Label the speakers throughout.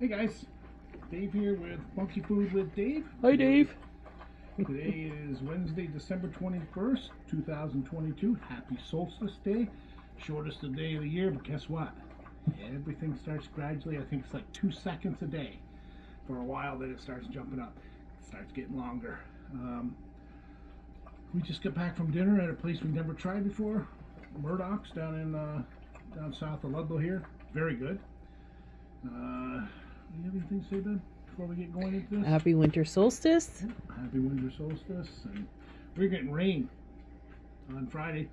Speaker 1: Hey guys, Dave here with Funky Food with Dave.
Speaker 2: Hi, Dave.
Speaker 1: Today is Wednesday, December 21st, 2022. Happy Solstice Day. Shortest of day of the year, but guess what? Everything starts gradually. I think it's like two seconds a day. For a while, then it starts jumping up. It starts getting longer. Um, we just got back from dinner at a place we've never tried before. Murdoch's down in uh, down south of Ludlow here. Very good. Uh, you have anything to say, Ben, before we get going into this?
Speaker 2: Happy winter solstice.
Speaker 1: Happy winter solstice. And we're getting rain on Friday.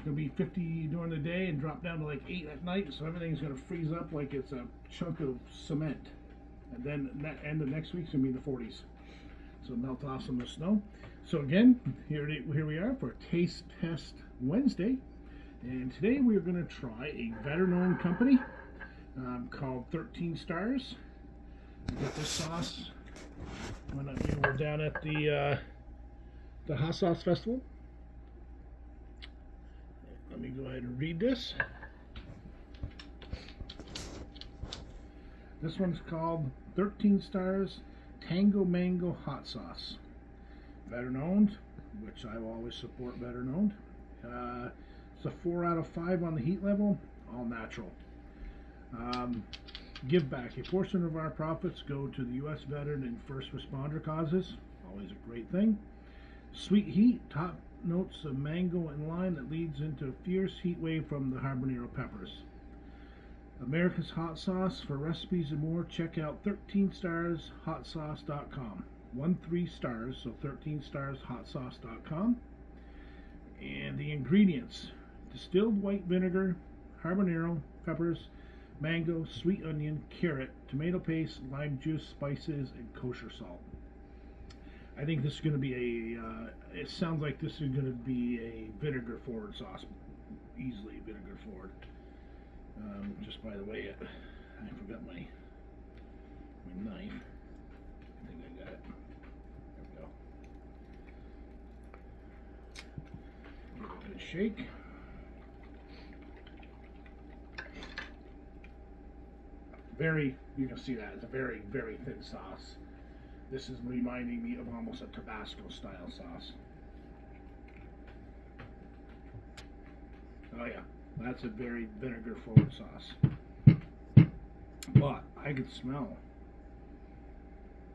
Speaker 1: It'll be 50 during the day and drop down to like 8 at night. So everything's going to freeze up like it's a chunk of cement. And then that end of next week's going to be the 40s. So melt off some of the snow. So again, here, it- here we are for Taste Test Wednesday. And today we're going to try a veteran-owned company um, called 13 Stars. Got this sauce when I- we were down at the uh, the Hot Sauce Festival. Let me go ahead and read this. This one's called 13 Stars Tango Mango Hot Sauce. Better known, which I will always support better known. Uh, it's a 4 out of 5 on the heat level, all natural. Um, give back. A portion of our profits go to the U.S. veteran and first responder causes. Always a great thing. Sweet heat, top notes of mango and lime that leads into a fierce heat wave from the habanero peppers. America's hot sauce. For recipes and more, check out 13starshotsauce.com. One three stars, so 13starshotsauce.com. And the ingredients distilled white vinegar, habanero, peppers, mango, sweet onion, carrot, tomato paste, lime juice, spices, and kosher salt. I think this is going to be a. Uh, it sounds like this is going to be a vinegar forward sauce, easily vinegar forward. Um, just by the way, I forgot my my knife. I think I got it. There we go. Give it a good shake. Very you can see that it's a very very thin sauce. This is reminding me of almost a tabasco style sauce. Oh yeah that's a very vinegar forward sauce. But i can smell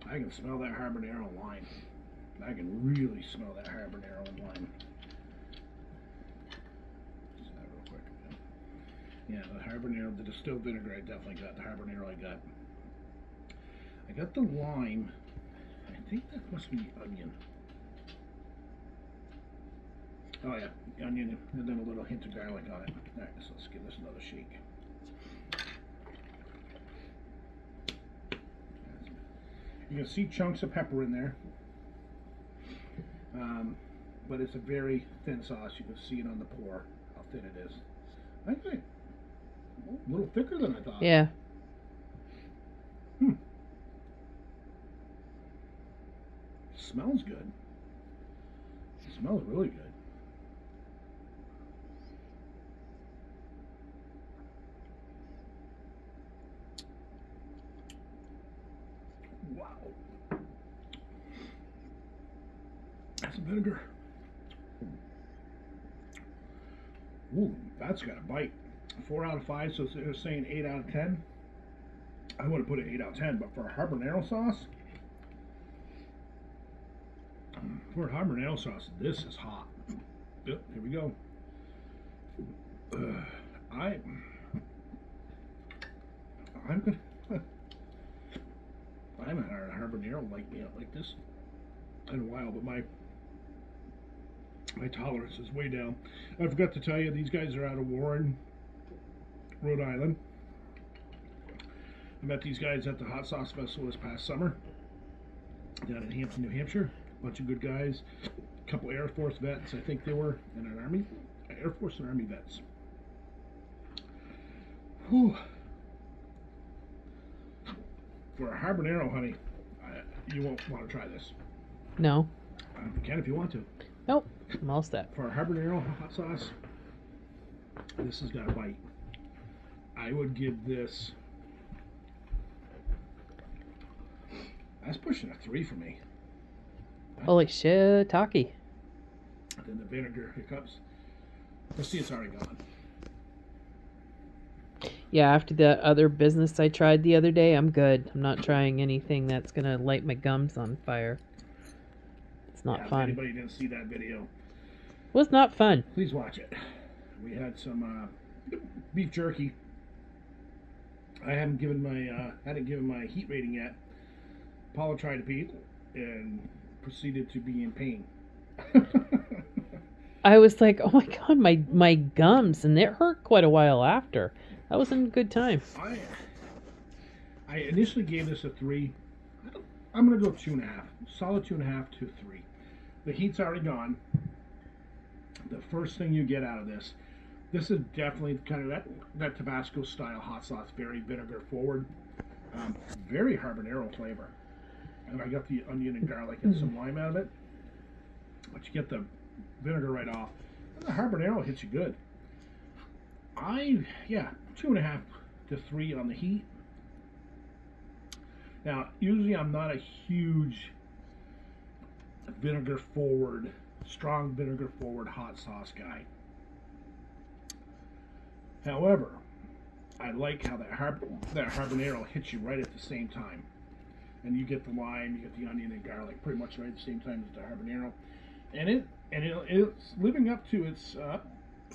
Speaker 1: i can smell that habanero lime. I can really smell that habanero lime Just that real quick. Yeah, the habanero, the distilled vinegar, I definitely got. The habanero, I got. I got the lime. I think that must be onion. Oh yeah, onion, and then a little hint of garlic on it. All right, so let's give this another shake. You can see chunks of pepper in there, um, but it's a very thin sauce. You can see it on the pour how thin it is. I think a little thicker than I thought.
Speaker 2: Yeah. Hmm.
Speaker 1: Smells good. It smells really good. Wow. That's vinegar. Ooh, that's got a bite. Four out of five, so they're saying eight out of ten. I would have put it eight out of ten, but for a habanero sauce, for a habanero sauce, this is hot. Yep, here we go. Uh, I, I'm gonna. I haven't had a habanero like me like this in a while, but my my tolerance is way down. I forgot to tell you, these guys are out of Warren, Rhode Island. I met these guys at the Hot Sauce Festival this past summer down in Hampton, New Hampshire. Bunch of good guys, a couple Air Force vets, I think they were, and an Army, Air Force and Army vets. Whew. For a habanero, honey, I, you won't want to try this.
Speaker 2: No.
Speaker 1: Uh, you can if you want to.
Speaker 2: Nope. I'm all set.
Speaker 1: For a habanero hot sauce, this has got a bite. I would give this That's pushing a three for me.
Speaker 2: Holy shit, Taki.
Speaker 1: Then the vinegar hiccups. Let's see, it's already gone.
Speaker 2: Yeah, after the other business I tried the other day, I'm good. I'm not trying anything that's gonna light my gums on fire. It's not
Speaker 1: Yeah, If
Speaker 2: fun.
Speaker 1: anybody didn't see that video,
Speaker 2: Was not fun.
Speaker 1: please watch it. We had some uh, beef jerky. I haven't given my uh, hadn't given my heat rating yet. Paula tried to beat and proceeded to be in pain.
Speaker 2: I was like, oh my god, my my gums, and it hurt quite a while after. That wasn't a good time.
Speaker 1: I I initially gave this a three. I'm gonna go two and a half. Solid two and a half to three. The heat's already gone. The first thing you get out of this, this is definitely kind of that that Tabasco style hot sauce, very vinegar forward, um, very habanero flavor. And I got the onion and garlic and some lime out of it. But you get the vinegar right off. And the habanero hits you good. I yeah, two and a half to three on the heat. Now, usually I'm not a huge vinegar forward, strong vinegar forward hot sauce guy. However, I like how that har- that habanero hits you right at the same time, and you get the lime, you get the onion and garlic pretty much right at the same time as the habanero, and it and it, it's living up to its uh,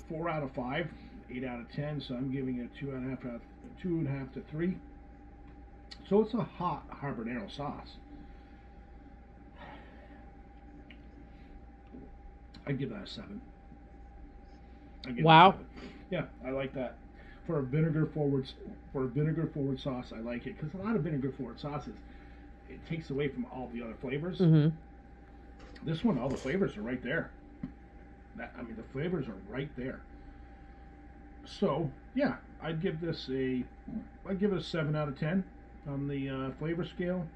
Speaker 1: four out of five, eight out of ten. So I'm giving it two and a half two and a half to three. So it's a hot habanero sauce. I'd give that a seven. I'd give it a
Speaker 2: Wow.
Speaker 1: Yeah, I like that. For a vinegar forward, for a vinegar forward sauce, I like it because a lot of vinegar forward sauces, it takes away from all the other flavors.
Speaker 2: hmm
Speaker 1: This one, all the flavors are right there. That, I mean, the flavors are right there. So, yeah, I'd give this a, I'd give it a seven out of ten on the uh, flavor scale.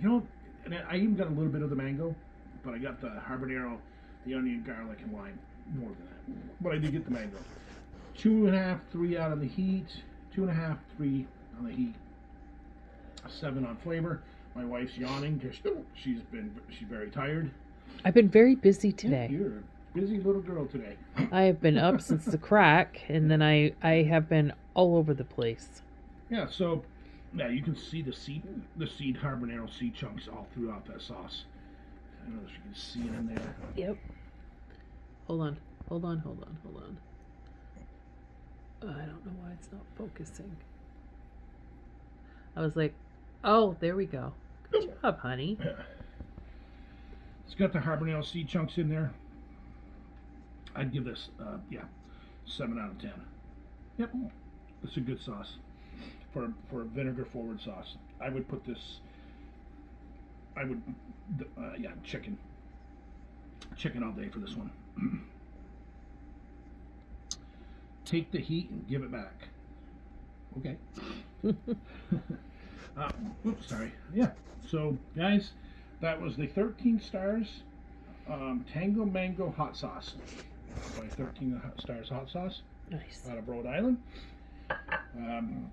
Speaker 1: You know, and I I even got a little bit of the mango, but I got the habanero, the onion, garlic, and lime more than that. But I did get the mango. Two and a half, three out on the heat. Two and a half, three on the heat. A seven on flavor. My wife's yawning because she's been she's very tired.
Speaker 2: I've been very busy
Speaker 1: Yeah,
Speaker 2: today.
Speaker 1: You're a busy little girl today.
Speaker 2: I have been up since the crack, and then I I have been all over the place.
Speaker 1: Yeah, so yeah, you can see the seed the seed habanero seed chunks all throughout that sauce. I don't know if you can see it in there.
Speaker 2: Yep. Hold on, hold on, hold on, hold on. I don't know why it's not focusing. I was like, oh, there we go. Good job, honey.
Speaker 1: Yeah. It's got the habanero seed chunks in there. I'd give this, uh, yeah, seven out of ten. Yep, it's a good sauce for for a vinegar forward sauce. I would put this. I would, uh, yeah, chicken. Chicken all day for this one. Take the heat and give it back. Okay. uh, oops, sorry. Yeah. So, guys, that was the 13 stars um, Tango Mango Hot Sauce by 13 Stars Hot Sauce
Speaker 2: Nice.
Speaker 1: out of Rhode Island. Um,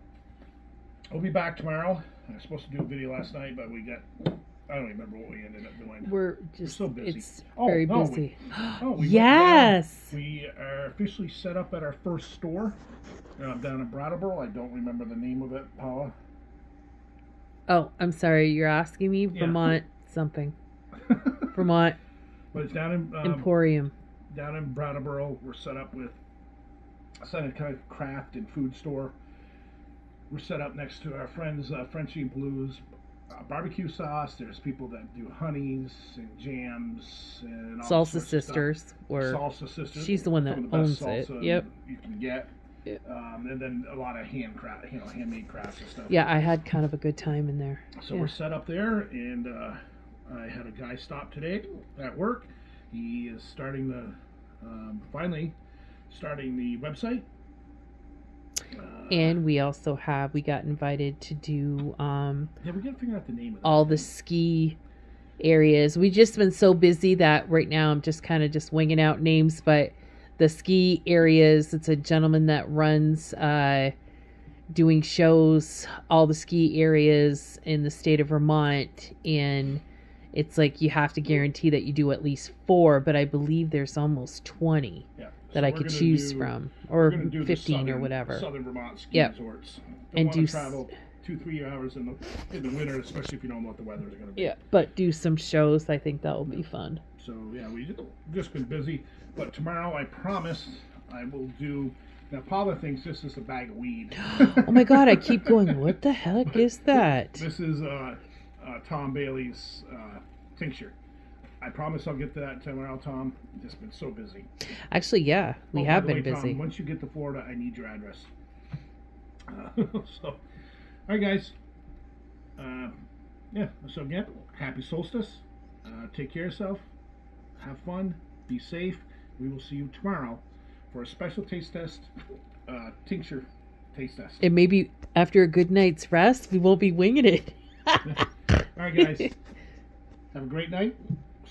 Speaker 1: we'll be back tomorrow. I was supposed to do a video last night, but we got. I don't remember what we ended up doing.
Speaker 2: We're just
Speaker 1: so busy.
Speaker 2: it's
Speaker 1: Oh,
Speaker 2: very
Speaker 1: no, we-
Speaker 2: busy.
Speaker 1: Oh, we
Speaker 2: yes.
Speaker 1: we are officially set up at our first store uh, down in Brattleboro. I don't remember the name of it, Paula.
Speaker 2: Oh, I'm sorry. You're asking me
Speaker 1: Yeah.
Speaker 2: Vermont something. Vermont
Speaker 1: but it's down in um,
Speaker 2: Emporium.
Speaker 1: down in Brattleboro. We're set up with a set kind of craft and food store. We're set up next to our friends uh, Frenchy Blues uh, barbecue sauce. There's people that do honeys and jams and all
Speaker 2: Salsa. Sisters or
Speaker 1: Salsa Sisters.
Speaker 2: she's the one that
Speaker 1: the best
Speaker 2: owns it. Yep.
Speaker 1: You can get. Um, and then a lot of handcraft, you know, handmade crafts and stuff.
Speaker 2: yeah, I had kind of a good time in there.
Speaker 1: So
Speaker 2: yeah.
Speaker 1: we're set up there, and uh, I had a guy stop today at work. He is starting the, um, finally, starting the website.
Speaker 2: And we also have we got invited to do um
Speaker 1: yeah, we gotta figure out the name of
Speaker 2: all the ski areas. We've just been so busy that right now I'm just kind of just winging out names, but the ski areas, it's a gentleman that runs uh doing shows all the ski areas in the state of Vermont and it's like you have to guarantee that you do at least four but I believe there's almost 20
Speaker 1: Yeah.
Speaker 2: That I could choose
Speaker 1: do-
Speaker 2: from or
Speaker 1: gonna do the
Speaker 2: 15 or whatever.
Speaker 1: Southern Vermont ski
Speaker 2: Yep.
Speaker 1: resorts. Don't
Speaker 2: And do
Speaker 1: travel two, three hours in the in the winter, especially if you don't know what the weather is going to be.
Speaker 2: Yeah, but do some shows. I think that will be fun.
Speaker 1: So yeah, we just, just been busy. But tomorrow, I promise, I will do. Now Paula thinks this is a bag of weed.
Speaker 2: oh my god, I keep going, what the heck is that?
Speaker 1: This is uh, uh, Tom Bailey's uh, tincture. I promise I'll get to that tomorrow, Tom. Just been so busy.
Speaker 2: Actually, yeah, we
Speaker 1: Oh,
Speaker 2: have been
Speaker 1: way,
Speaker 2: busy.
Speaker 1: Tom, once you get to Florida, I need your address. Uh, so, all right, guys. Uh, yeah. So again, happy solstice. Uh, take care of yourself. Have fun. Be safe. We will see you tomorrow for a special taste test, uh, tincture taste test.
Speaker 2: And maybe after a good night's rest, we won't be winging it.
Speaker 1: All right, guys. Have a great night.